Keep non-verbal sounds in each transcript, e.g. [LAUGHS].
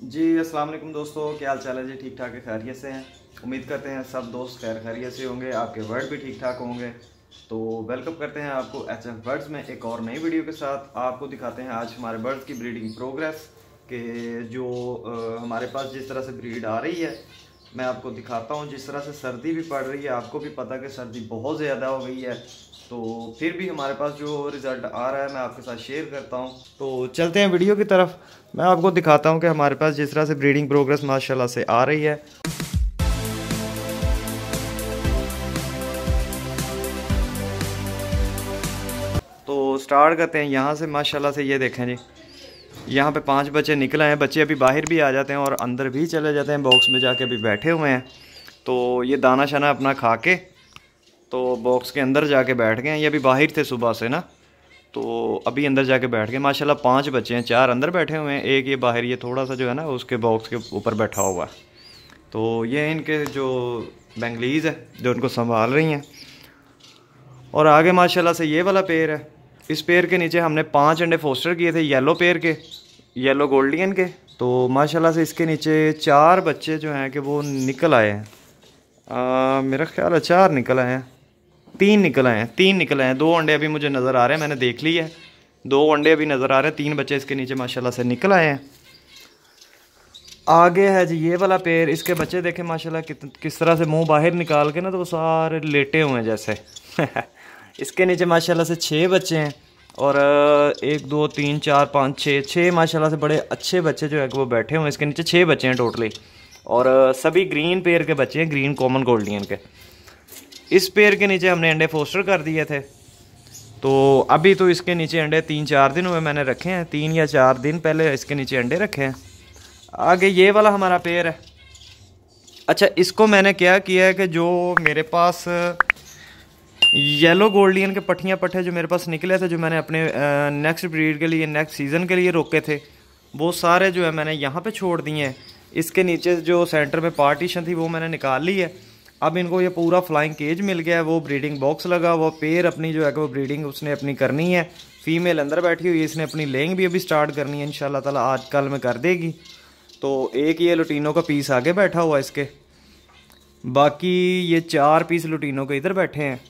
जी अस्सलाम वालेकुम दोस्तों। क्या हाल चाल है? जी ठीक ठाक है खैरियत से हैं। उम्मीद करते हैं सब दोस्त खैर खैरियत से होंगे आपके वर्ड भी ठीक ठाक होंगे। तो वेलकम करते हैं आपको एच एफ़ बर्ड्स में एक और नई वीडियो के साथ। आपको दिखाते हैं आज हमारे बर्ड्स की ब्रीडिंग प्रोग्रेस के जो आ, हमारे पास जिस तरह से ब्रीड आ रही है मैं आपको दिखाता हूँ। जिस तरह से सर्दी भी पड़ रही है आपको भी पता कि सर्दी बहुत ज़्यादा हो गई है। तो फिर भी हमारे पास जो रिज़ल्ट आ रहा है, मैं आपके साथ शेयर करता हूँ। तो चलते हैं वीडियो की तरफ़। मैं आपको दिखाता हूँ कि हमारे पास जिस तरह से ब्रीडिंग प्रोग्रेस माशाल्लाह से आ रही है। तो स्टार्ट करते हैं। यहाँ से माशाल्लाह से ये देखें जी। यहाँ पे पाँच बच्चे निकले हैं। बच्चे अभी बाहर भी आ जाते हैं और अंदर भी चले जाते हैं। बॉक्स में जाके अभी बैठे हुए हैं। तो ये दाना शाना अपना खा के तो बॉक्स के अंदर जाके बैठ गए हैं। ये अभी बाहर थे सुबह से ना तो अभी अंदर जाके बैठ गए। माशाल्लाह पाँच बच्चे हैं, चार अंदर बैठे हुए हैं, एक ये बाहर, ये थोड़ा सा जो है ना, उसके बॉक्स के ऊपर बैठा हुआ है। तो ये इनके जो बेंगलीज़ है, जो उनको संभाल रही हैं। और आगे माशाल्लाह से ये वाला पेड़ है। इस पेड़ के नीचे हमने पाँच अंडे फोस्टर किए थे येलो पेड़ के येलो गोल्डियन के। तो माशाल्लाह से इसके नीचे चार बच्चे जो हैं कि वो निकल आए हैं। मेरा ख्याल है चार निकल आए हैं। तीन निकल आए हैं, तीन निकल आए हैं। दो अंडे अभी मुझे नज़र आ रहे हैं, मैंने देख ली है। दो अंडे अभी नज़र आ रहे हैं, तीन बच्चे इसके नीचे, माशाल्लाह से निकल आए हैं। आगे है जी ये वाला पेड़, इसके बच्चे देखें, माशाल्लाह कित, किस तरह से मुँह बाहर निकाल के ना तो वो सारे लेटे हुए हैं जैसे। [LAUGHS] इसके नीचे, माशाल्लाह से छः बच्चे हैं, और एक, दो, तीन, चार, पाँच छः छः माशाल्लाह से बड़े अच्छे बच्चे जो है, वो बैठे हुए हैं। इसके नीचे छः बच्चे हैं टोटली। और सभी ग्रीन पेयर के बच्चे हैं, ग्रीन कॉमन गोल्डियन के। इस पेड़ के नीचे हमने अंडे फोस्टर कर दिए थे। तो अभी तो इसके नीचे अंडे तीन चार दिन हुए मैंने रखे हैं। तीन या चार दिन पहले इसके नीचे अंडे रखे हैं। आगे ये वाला हमारा पेड़ है। अच्छा इसको मैंने क्या किया है कि जो मेरे पास येलो गोल्डियन के पट्टियाँ पट्टे जो मेरे पास निकले थे, जो मैंने अपने नेक्स्ट ब्रीड के लिए नेक्स्ट सीज़न के लिए रोके थे, वो सारे जो है मैंने यहाँ पे छोड़ दिए हैं। इसके नीचे जो सेंटर में पार्टीशन थी, वो मैंने निकाल ली है। अब इनको ये पूरा फ्लाइंग केज मिल गया है वो ब्रीडिंग बॉक्स लगा वो पेयर अपनी जो है वो ब्रीडिंग उसने अपनी करनी है। फीमेल अंदर बैठी हुई है, इसने अपनी लेंग भी अभी स्टार्ट करनी है इन ताला आज कल में कर देगी। तो एक ये लुटीनों का पीस आगे बैठा हुआ इसके। बाकी ये चार पीस लुटीनों के इधर बैठे हैं।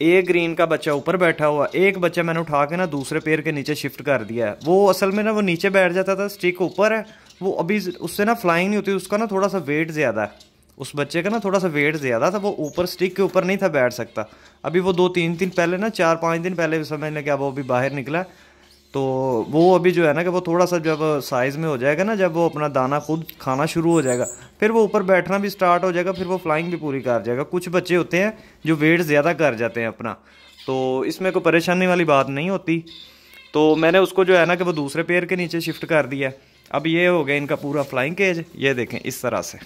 एक ग्रीन का बच्चा ऊपर बैठा हुआ, एक बच्चा मैंने उठा के ना दूसरे पेड़ के नीचे शिफ्ट कर दिया है। वो असल में ना वो नीचे बैठ जाता था स्टिक ऊपर है, वो अभी उससे ना फ्लाइंग नहीं होती, उसका ना थोड़ा सा वेट ज़्यादा है। उस बच्चे का ना थोड़ा सा वेट ज़्यादा था, वो ऊपर स्टिक के ऊपर नहीं था बैठ सकता। अभी वो दो तीन दिन पहले ना चार पाँच दिन पहले समझ लें क्या वो अभी बाहर निकला तो वो अभी जो है ना कि वो थोड़ा सा जब साइज़ में हो जाएगा ना, जब वो अपना दाना खुद खाना शुरू हो जाएगा, फिर वो ऊपर बैठना भी स्टार्ट हो जाएगा, फिर वो फ्लाइंग भी पूरी कर जाएगा। कुछ बच्चे होते हैं जो वेट ज़्यादा कर जाते हैं अपना तो इसमें कोई परेशानी वाली बात नहीं होती। तो मैंने उसको जो है ना कि वो दूसरे पेड़ के नीचे शिफ्ट कर दिया। अब ये हो गया इनका पूरा फ्लाइंग केज ये देखें इस तरह से।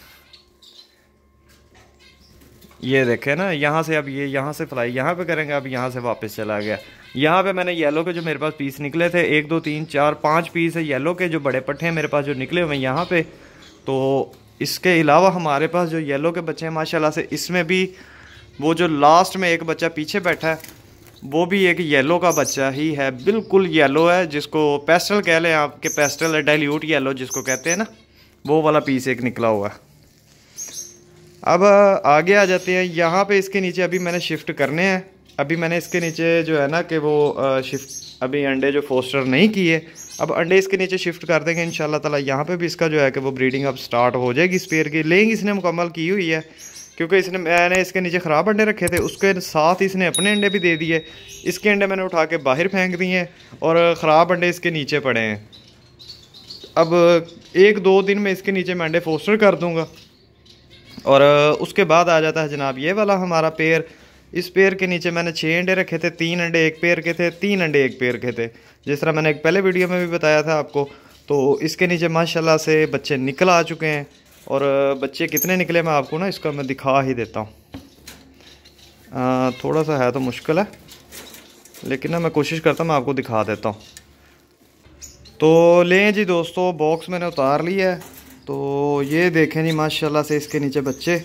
ये देखे ना? यहाँ से अब ये, यहाँ से फ्लाई यहाँ पे करेंगे, अब यहाँ से वापस चला गया। यहाँ पे मैंने येलो के जो मेरे पास पीस निकले थे, एक, दो, तीन, चार, पाँच पीस है येलो के जो बड़े पट्टे हैं मेरे पास जो निकले हुए हैं यहाँ पे। तो इसके अलावा हमारे पास जो येलो के बच्चे हैं, माशाल्लाह से, इसमें भी वो जो लास्ट में एक बच्चा पीछे बैठा है, वो भी एक येलो का बच्चा ही है। बिल्कुल येलो है, जिसको पेस्टल कह लें आपके पेस्टल डाइल्यूट येलो जिसको कहते हैं ना, वो वाला पीस एक निकला हुआ है। अब आगे आ जाते हैं। यहाँ पे इसके नीचे अभी मैंने शिफ्ट करने हैं। अभी मैंने इसके नीचे जो है ना कि वो शिफ्ट अभी अंडे जो फोस्टर नहीं किए, अब अंडे इसके नीचे शिफ्ट कर देंगे इन ताला। यहाँ पे भी इसका जो है कि वो ब्रीडिंग अब स्टार्ट हो जाएगी स्पेयर की। लेंगे इसने मुकम्मल की हुई है, क्योंकि इसने, मैंने इसके नीचे ख़राब अंडे रखे थे। उसके साथ इसने अपने अंडे भी दे दिए। इसके अंडे मैंने उठा के बाहर फेंक दिए और ख़राब अंडे इसके नीचे पड़े हैं। अब, एक दो दिन में इसके नीचे मैं अंडे फोस्टर कर दूँगा। और उसके बाद आ जाता है जनाब, ये वाला हमारा पेड़ इस पेड़ के नीचे मैंने छः अंडे रखे थे, तीन अंडे एक पेड़ के थे, तीन अंडे एक पेड़ के थे। जिस तरह मैंने एक पहले वीडियो में भी बताया था आपको तो इसके नीचे माशाल्लाह से बच्चे निकल आ चुके हैं। और बच्चे कितने निकले मैं आपको ना इसका मैं दिखा ही देता हूँ। थोड़ा सा है तो मुश्किल है, लेकिन ना मैं कोशिश करता हूँ, मैं आपको दिखा देता हूँ। तो लें जी दोस्तों बॉक्स मैंने उतार लिया है। तो ये देखें जी, माशाल्लाह से इसके नीचे बच्चे।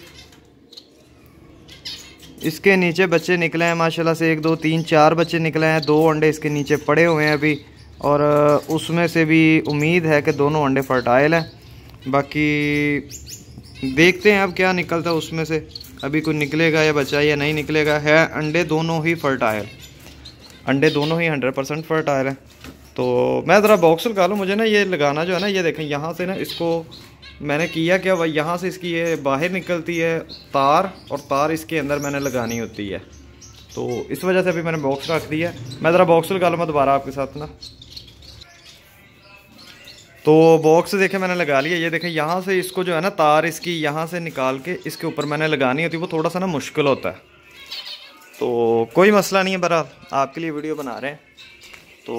इसके नीचे बच्चे निकले हैं, माशाल्लाह से एक, दो, तीन, चार बच्चे निकले हैं। दो अंडे इसके नीचे पड़े हुए हैं अभी, और उसमें से भी उम्मीद है कि दोनों अंडे फर्टाइल हैं। बाकी देखते हैं अब क्या निकलता है उसमें से, अभी कुछ निकलेगा या बचा या नहीं निकलेगा। है, अंडे दोनों ही फर्टाइल। अंडे दोनों ही हंड्रेड परसेंट फर्टाइल हैं। तो मैं ज़रा बॉक्स लगा लूँ मुझे ना ये लगाना जो है ना, ये देखें, यहाँ से ना इसको मैंने किया क्या? भाई, यहाँ से इसकी ये बाहर निकलती है तार और तार इसके अंदर मैंने लगानी होती है। तो इस वजह से अभी मैंने बॉक्स रख दिया मैं ज़रा बॉक्स लगा लूँ दोबारा आपके साथ ना। तो बॉक्स देखे मैंने लगा लिया। ये देखें, यहाँ से इसको जो है ना, तार इसकी यहाँ से निकाल के इसके ऊपर मैंने लगानी होती है। वो थोड़ा सा ना मुश्किल होता है। तो कोई मसला नहीं है बरा आपके लिए वीडियो बना रहे हैं। तो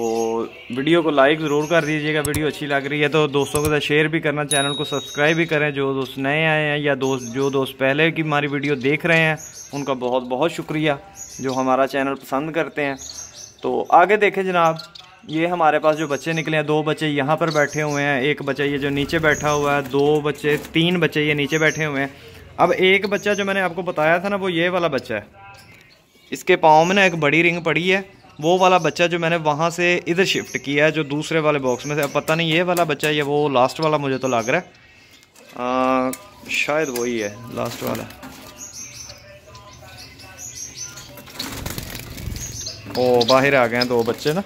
वीडियो को लाइक ज़रूर कर दीजिएगा, वीडियो अच्छी लग रही है तो दोस्तों के साथ शेयर भी करना चैनल को सब्सक्राइब भी करें, जो दोस्त नए आए हैं या दोस्त, जो दोस्त पहले की हमारी वीडियो देख रहे हैं, उनका बहुत बहुत शुक्रिया, जो हमारा चैनल पसंद करते हैं। तो आगे देखें जनाब, ये हमारे पास जो बच्चे निकले हैं, दो बच्चे यहाँ पर बैठे हुए हैं, एक बच्चा ये जो नीचे बैठा हुआ है, दो बच्चे, तीन बच्चे ये नीचे बैठे हुए हैं। अब एक बच्चा जो मैंने आपको बताया था ना, वो ये वाला बच्चा है। इसके पाँव में ना एक बड़ी रिंग पड़ी है वो वाला बच्चा जो मैंने वहाँ से इधर शिफ्ट किया है जो दूसरे वाले बॉक्स में से अब पता नहीं ये वाला बच्चा या वो लास्ट वाला मुझे तो लग रहा है। आ, शायद वही है लास्ट वाला। ओ बाहर आ गए हैं दो बच्चे ना।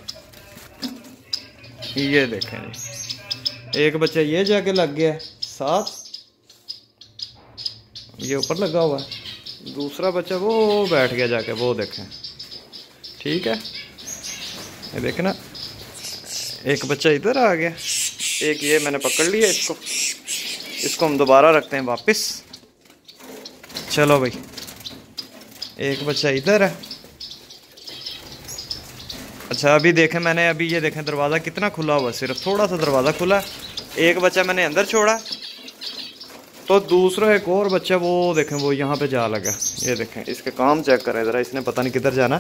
ये देखें जी। एक बच्चा ये जाके लग गया है साथ। ये ऊपर लगा हुआ है। दूसरा बच्चा वो बैठ गया जाके वो देखें। ठीक है? ये देखना। एक बच्चा इधर आ गया। एक ये मैंने पकड़ लिया इसको। इसको हम दोबारा रखते हैं वापस। चलो भाई। एक बच्चा इधर है। अच्छा अभी देखें मैंने, अभी ये देखें, दरवाज़ा कितना खुला हुआ सिर्फ़ थोड़ा सा दरवाज़ा खुला एक बच्चा मैंने अंदर छोड़ा। तो दूसरा एक और बच्चा, वो देखें, वो यहाँ पे जा लगा। ये देखें, इसके काम चेक करें ज़रा, इसने पता नहीं किधर जाना।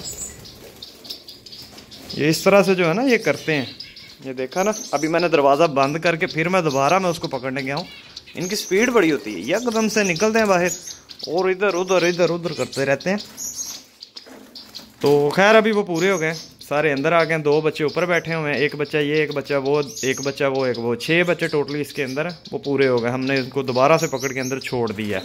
ये इस तरह से जो है ना, ये करते हैं। ये देखा ना, अभी मैंने दरवाज़ा बंद करके फिर मैं दोबारा मैं उसको पकड़ने गया हूँ। इनकी स्पीड बड़ी होती है एकदम से निकलते हैं बाहर। और इधर, उधर इधर, उधर करते रहते हैं। तो खैर, अभी वो पूरे हो गए। सारे अंदर आ गए दो बच्चे ऊपर बैठे हुए हैं। एक बच्चा ये, एक बच्चा वो, एक बच्चा वो, एक वो। छः बच्चे टोटली इसके अंदर, वो पूरे हो गए। हमने इनको दोबारा से पकड़ के अंदर छोड़ दिया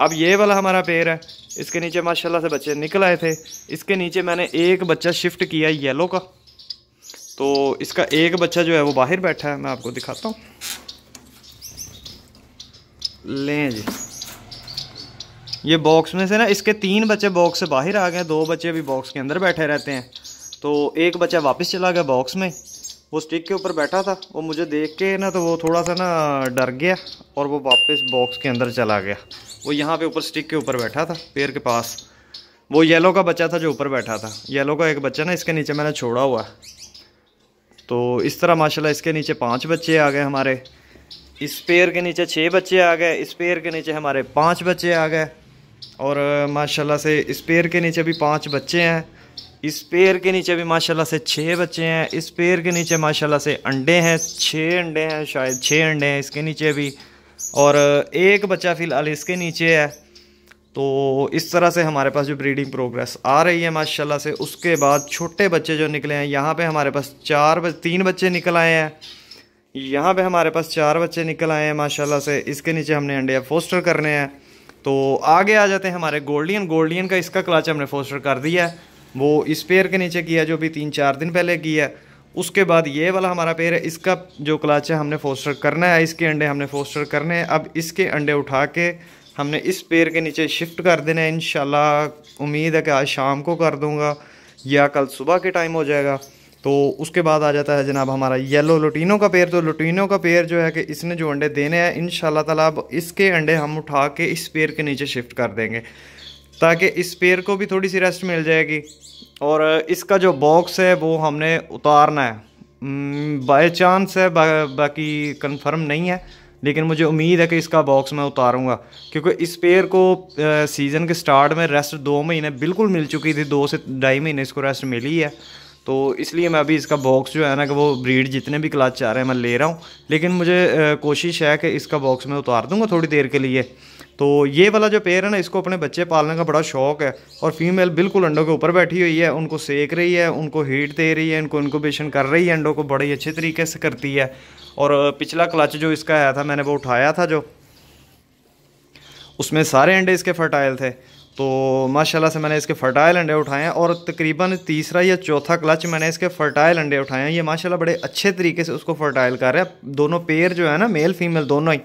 अब ये वाला हमारा पेड़ है। इसके नीचे माशाल्लाह से बच्चे निकल आए थे। इसके नीचे मैंने एक बच्चा शिफ्ट किया येलो का। तो इसका एक बच्चा जो है वो बाहर बैठा है, मैं आपको दिखाता हूँ। लें जी। ये बॉक्स में से ना, इसके तीन बच्चे बॉक्स से बाहर आ गए, दो बच्चे अभी बॉक्स के अंदर बैठे रहते हैं। तो एक बच्चा वापस चला गया बॉक्स में। वो स्टिक के ऊपर बैठा था, वो मुझे देख के ना तो वो थोड़ा सा ना डर गया और वो वापस बॉक्स के अंदर चला गया। वो यहाँ पे ऊपर स्टिक के ऊपर बैठा था, पेड़ के पास। वो येलो का बच्चा था जो ऊपर बैठा था। येलो का एक बच्चा ना, इसके नीचे मैंने छोड़ा हुआ तो इस तरह माशाल्लाह इसके नीचे पाँच बच्चे आ गए हमारे। इस पेड़ के नीचे छः बच्चे आ गए, इस पेड़ के नीचे हमारे पाँच बच्चे आ गए। और माशाल्लाह से इस पेड़ के नीचे भी पाँच बच्चे हैं। इस पेड़ के नीचे भी माशाल्लाह से छः बच्चे हैं। इस पेड़ के नीचे माशाल्लाह से अंडे हैं छः अंडे हैं शायद छः अंडे हैं इसके नीचे भी। और एक बच्चा फ़िलहाल इसके नीचे है। तो इस तरह से हमारे पास जो ब्रीडिंग प्रोग्रेस आ रही है माशाल्लाह से उसके बाद छोटे बच्चे जो निकले हैं यहाँ पे हमारे पास चार बच, तीन बच्चे निकल आए हैं। यहाँ पे हमारे पास चार बच्चे निकल आए हैं माशाल्लाह से इसके नीचे हमने अंडे फोस्टर करने हैं। तो आगे आ जाते हैं हमारे गोल्डियन गोल्डियन का इसका क्लाच हमने फोस्टर कर दिया है। वो इस पेयर के नीचे किया जो भी तीन चार दिन पहले किया, उसके बाद ये वाला हमारा पेड़ है, इसका जो क्लाच है, हमने फोस्टर करना है, इसके अंडे हमने फोस्टर करने हैं। अब इसके अंडे उठा के हमने इस पेड़ के नीचे शिफ्ट कर देना है इन उम्मीद है कि आज शाम को कर दूँगा, या कल सुबह के टाइम हो जाएगा। तो उसके बाद आ जाता है जनाब हमारा येलो लोटीनों का पेड़। तो लोटीनों का पेड़ जो है कि इसने जो अंडे देने हैं इन ताला अब इसके अंडे हम उठा के इस पेड़ के नीचे शिफ्ट कर देंगे। ताकि इस पेड़ को भी थोड़ी सी रेस्ट मिल जाएगी। और इसका जो बॉक्स है वो हमने उतारना है। बाय चांस है बा, बाकी कंफर्म नहीं है लेकिन मुझे उम्मीद है कि इसका बॉक्स मैं उतारूँगा। क्योंकि इस पेयर को सीज़न के स्टार्ट में रेस्ट दो महीने बिल्कुल मिल चुकी थी दो से ढाई महीने इसको रेस्ट मिली है। तो इसलिए मैं अभी इसका बॉक्स जो है ना कि वो ब्रीड जितने भी क्लाच चाह रहे हैं मैं ले रहा हूँ। लेकिन मुझे कोशिश है कि इसका बॉक्स मैं उतार दूँगा थोड़ी देर के लिए। तो ये वाला जो पेड़ है ना, इसको अपने बच्चे पालने का बड़ा शौक है और फीमेल बिल्कुल अंडों के ऊपर बैठी हुई है, उनको सेक रही है, उनको हीट दे रही है, इनको इनकोबेशन कर रही है, अंडों को बड़े अच्छे तरीके से करती है। और पिछला क्लच जो इसका आया था, मैंने वो उठाया था जो, उसमें सारे अंडे इसके फर्टाइल थे। तो माशाल्लाह से मैंने इसके फर्टाइल अंडे उठाए हैं और तकरीबन तीसरा या चौथा क्लच मैंने इसके फर्टाइल अंडे उठाए हैं। ये माशाल्लाह बड़े अच्छे तरीके से उसको फर्टाइल कर रहे हैं। दोनों पेयर जो है ना मेल फीमेल दोनों ही।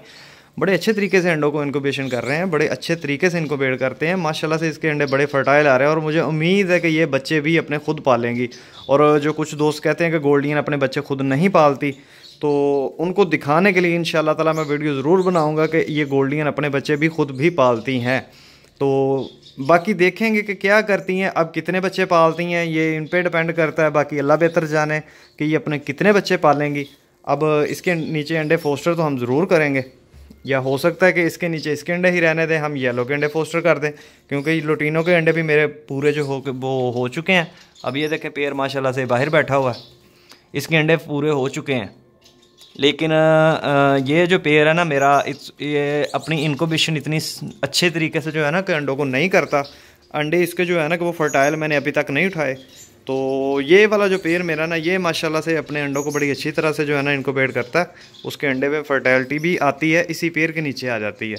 बड़े अच्छे तरीके से अंडों को इनकोबेशन कर रहे हैं, बड़े अच्छे तरीके से इनको बेड़ करते हैं। माशाल्लाह से इसके अंडे बड़े फर्टाइल आ रहे हैं और मुझे उम्मीद है कि ये बच्चे भी अपने खुद पालेंगी। और जो कुछ दोस्त कहते हैं कि गोल्डियन अपने बच्चे खुद नहीं पालती तो उनको दिखाने के लिए इन ताला मैं वीडियो ज़रूर बनाऊँगा कि ये गोल्डियन अपने बच्चे भी खुद भी पालती हैं। तो बाकी देखेंगे कि क्या करती हैं, अब कितने बच्चे पालती हैं, ये इन पर डिपेंड करता है। बाकी अल्लाह बेहतर जाने कि ये अपने कितने बच्चे पालेंगी। अब इसके नीचे अंडे फोस्टर तो हम ज़रूर करेंगे। या हो सकता है कि इसके नीचे, इसके अंडे ही रहने दें, हम येलो के अंडे फोस्टर कर दें, क्योंकि लोटीनों के अंडे भी मेरे पूरे जो हो, वो हो चुके हैं। अब ये देखें पेयर माशाल्लाह से बाहर बैठा हुआ है। इसके अंडे पूरे हो चुके हैं। लेकिन ये जो पेयर है ना, मेरा, इस, ये अपनी इनकोबिशन इतनी अच्छे तरीके से जो है ना, कि अंडों को नहीं करता। अंडे इसके जो है ना, कि वो फर्टाइल मैंने अभी तक नहीं उठाए। तो ये वाला जो पेड़ मेरा ना, ये माशाल्लाह से अपने अंडों को बड़ी अच्छी तरह से जो है ना इनकोबेट करता है। उसके अंडे में फर्टाइलिटी भी आती है, इसी पेड़ के नीचे आ जाती है।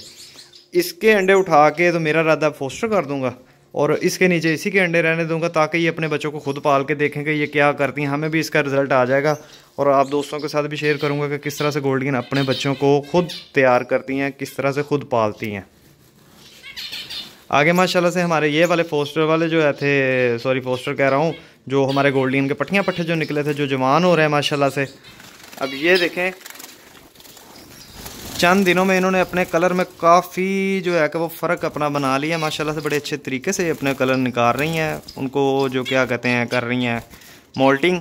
इसके अंडे उठा के तो मेरा राधा फोस्टर कर दूँगा और इसके नीचे इसी के अंडे रहने दूँगा ताकि ये अपने बच्चों को खुद पाल के देखें कि ये क्या करती हैं। हमें भी इसका रिज़ल्ट आ जाएगा और आप दोस्तों के साथ भी शेयर करूँगा कि किस तरह से गोल्डियन अपने बच्चों को खुद तैयार करती हैं, किस तरह से खुद पालती हैं। आगे माशाल्लाह से हमारे ये वाले फोस्टर वाले जो है थे सॉरी फोस्टर कह रहा हूँ जो हमारे गोल्डियन के पट्टियाँ पट्टे जो निकले थे, जो जवान हो रहे हैं, माशाल्लाह से। अब ये देखें, चंद दिनों में इन्होंने अपने कलर में काफ़ी जो है कि वो फ़र्क अपना बना लिया माशाल्लाह से बड़े अच्छे तरीके से अपने कलर निकाल रही हैं। उनको जो क्या कहते हैं, कर रही हैं मोल्टिंग।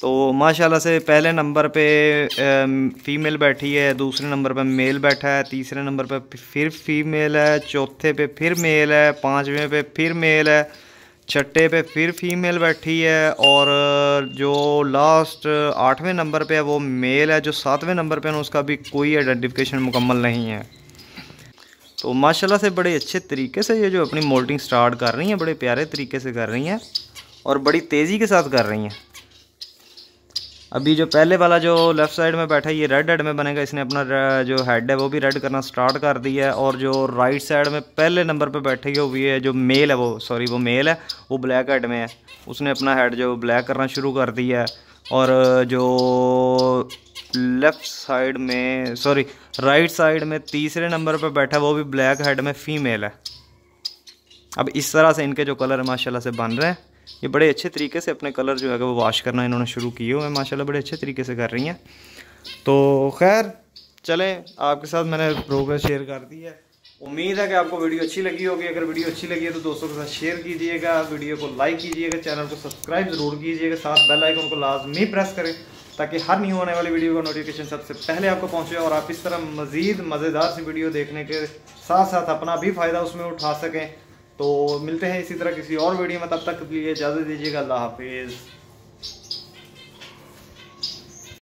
तो माशाल्लाह से पहले नंबर पे फ़ीमेल बैठी है, दूसरे नंबर पे मेल बैठा है, तीसरे नंबर पे फिर फीमेल है, चौथे पे फिर मेल है, पाँचवें पे फिर मेल है। छठे पे फिर फीमेल बैठी है और जो लास्ट आठवें नंबर पे है, वो मेल है, जो सातवें नंबर पे है, उसका भी कोई आइडेंटिफिकेशन मुकम्मल नहीं है। तो माशाल्लाह से बड़े अच्छे तरीके से ये जो अपनी मोल्टिंग स्टार्ट कर रही हैं, बड़े प्यारे तरीके से कर रही हैं और बड़ी तेज़ी के साथ कर रही हैं। अभी जो पहले वाला जो लेफ़्ट साइड में बैठा है, ये रेड हेड में बनेगा, इसने अपना जो हेड है, वो भी रेड करना स्टार्ट कर दिया है, और जो राइट साइड में पहले नंबर पे बैठे हुई है, जो मेल है वो सॉरी वो मेल है, वो ब्लैक हेड में है। उसने अपना हेड जो ब्लैक करना शुरू कर दिया है, और जो लेफ़्ट साइड में सॉरी राइट साइड में तीसरे नंबर पर बैठा वो भी ब्लैक हेड में फ़ीमेल है। अब इस तरह से इनके जो कलर माशाल्लाह से बन रहे हैं। ये बड़े अच्छे तरीके से अपने कलर जो है वो वॉश करना इन्होंने शुरू किए हुए हैं माशाल्लाह बड़े अच्छे तरीके से कर रही हैं। तो खैर, चलें, आपके साथ मैंने प्रोग्रेस शेयर कर दी है। उम्मीद है कि आपको वीडियो अच्छी लगी होगी। अगर वीडियो अच्छी लगी है तो दोस्तों के साथ शेयर कीजिएगा। वीडियो को लाइक कीजिएगा चैनल को सब्सक्राइब ज़रूर कीजिएगा। साथ बेल आइकन को लाजमी प्रेस करें ताकि हर न्यू होने वाली वीडियो का नोटिफिकेशन सबसे पहले आपको पहुँचे और आप इस तरह मज़ीद, मज़ेदार सी वीडियो देखने के साथ साथ अपना भी फ़ायदा उसमें उठा सकें। तो मिलते हैं इसी तरह किसी और वीडियो में, तब तक के लिए इजाज़त दीजिएगा, अल्लाह हाफिज़।